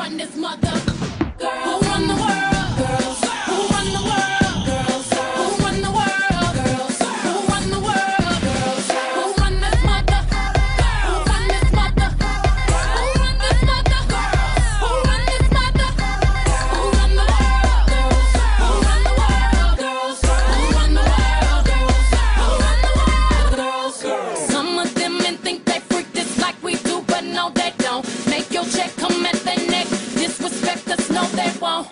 Who run world? Girls. Who run the world? Girls. Who run the world? Girls. Who run the world? Girls. Who run this mother? Who run this mother? Who run this mother? Who run this mother? Who run the world? Girls. Who run the world? Girls. Who run the world? Girls. Who run the world? Girls. Some of them men think they freak this like we do, but no, they don't. Make your check 包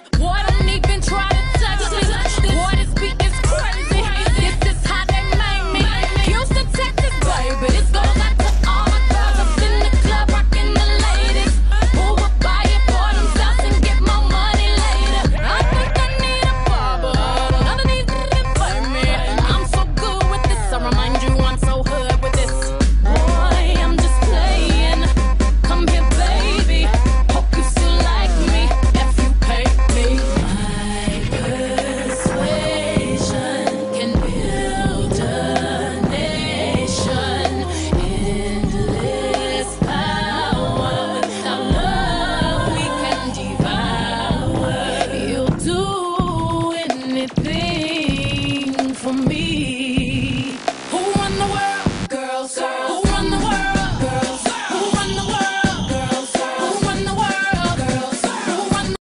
can